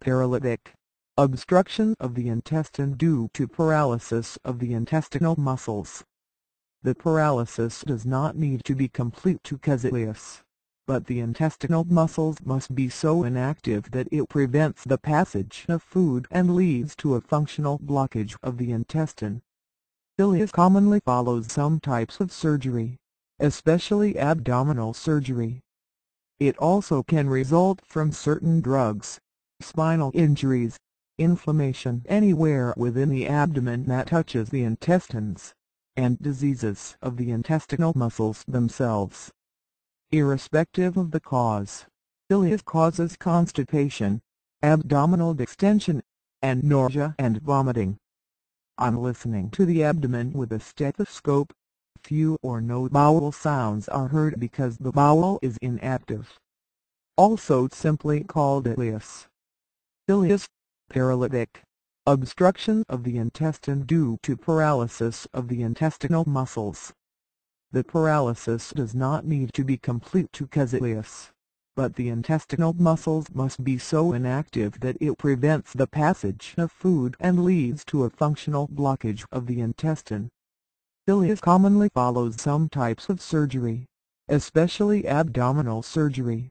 Paralytic, obstruction of the intestine due to paralysis of the intestinal muscles. The paralysis does not need to be complete to cause ileus, but the intestinal muscles must be so inactive that it prevents the passage of food and leads to a functional blockage of the intestine. Ileus commonly follows some types of surgery, especially abdominal surgery. It also can result from certain drugs, spinal injuries, inflammation anywhere within the abdomen that touches the intestines, and diseases of the intestinal muscles themselves. Irrespective of the cause, ileus causes constipation, abdominal distension, and nausea and vomiting. On listening to the abdomen with a stethoscope, few or no bowel sounds are heard because the bowel is inactive. Also simply called ileus. Ileus paralytic, obstruction of the intestine due to paralysis of the intestinal muscles. The paralysis does not need to be complete to cause ileus, but the intestinal muscles must be so inactive that it prevents the passage of food and leads to a functional blockage of the intestine. Ileus commonly follows some types of surgery, especially abdominal surgery.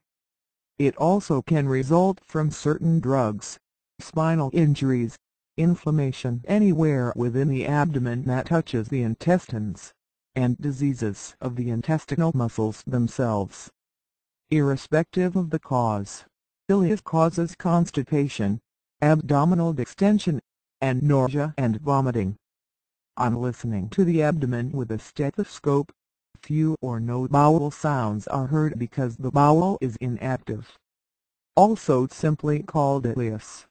It also can result from certain drugs, spinal injuries, inflammation anywhere within the abdomen that touches the intestines, and diseases of the intestinal muscles themselves. Irrespective of the cause, ileus causes constipation, abdominal distension, and nausea and vomiting. On listening to the abdomen with a stethoscope, few or no bowel sounds are heard because the bowel is inactive. Also simply called ileus.